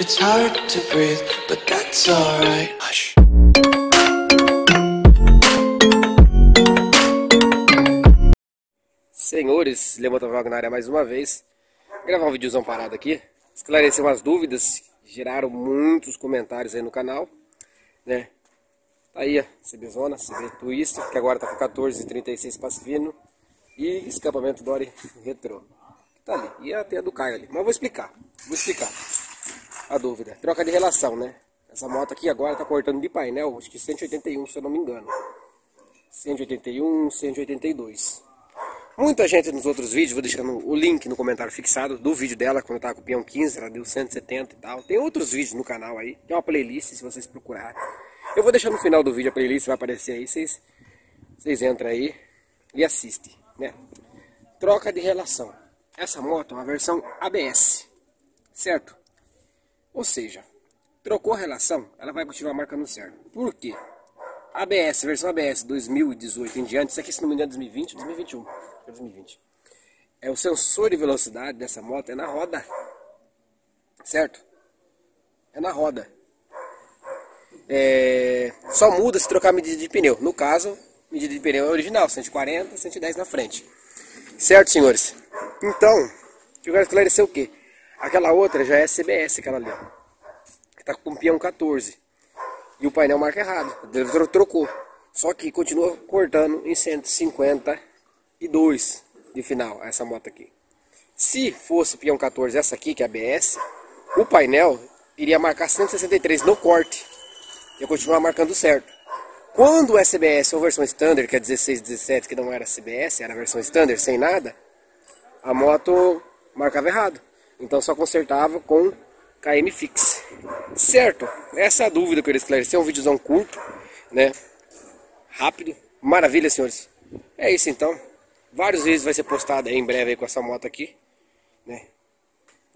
It's hard to breathe, but that's alright. Hush. Senhores, Levanta Wagner mais uma vez. Vou gravar um videozão parado aqui. Esclarecer umas dúvidas. Geraram muitos comentários aí no canal. Né? Tá aí a CBzona, CB Twister, que agora tá com 14,36 passe fino. E escapamento Dory Retro. Tá ali. E até a do Caio ali. Mas vou explicar. Vou explicar a dúvida. Troca de relação, né? Essa moto aqui agora tá cortando de painel, acho que 181, se eu não me engano. 181, 182. Muita gente nos outros vídeos, vou deixando o link no comentário fixado do vídeo dela, quando eu tava com o peão 15, ela deu 170 e tal. Tem outros vídeos no canal aí, tem uma playlist se vocês procurarem. Eu vou deixar no final do vídeo a playlist, vai aparecer aí, vocês, vocês entram aí e assistem, né? Troca de relação. Essa moto é uma versão ABS, certo? Ou seja, trocou a relação, ela vai continuar marcando certo. Por quê? ABS, versão ABS 2018 em diante, isso aqui se não me engano é 2020, 2021, 2020. É o sensor de velocidade dessa moto é na roda. Certo? É na roda. É, só muda se trocar a medida de pneu. No caso, medida de pneu é original, 140, 110 na frente. Certo, senhores? Então, eu quero esclarecer o quê? Aquela outra já é CBS, aquela ali, ó. Que tá com peão 14. E o painel marca errado. Ele trocou. Só que continua cortando em 152 de final, essa moto aqui. Se fosse peão 14 essa aqui, que é a ABS, o painel iria marcar 163 no corte. Ia continuar marcando certo. Quando o SBS ou versão standard, que é 16, 17, que não era CBS, era versão standard, sem nada, a moto marcava errado. Então só consertava com KM Fix. Certo? Essa é a dúvida que eu queria esclarecer. É um videozão curto, né? Rápido. Maravilha, senhores. É isso então. Vários vídeos vai ser postado aí em breve aí com essa moto aqui, né?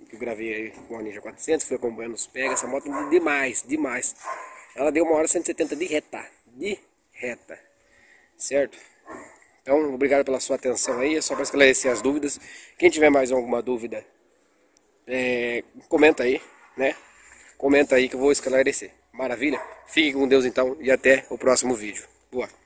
Que eu gravei aí com a Ninja 400, fui acompanhando os pega. Essa moto é demais, demais. Ela deu uma hora 170 de reta, de reta. Certo? Então, obrigado pela sua atenção aí. É só para esclarecer as dúvidas. Quem tiver mais alguma dúvida, é, comenta aí, né? Comenta aí que eu vou esclarecer. Maravilha? Fique com Deus então e até o próximo vídeo. Boa!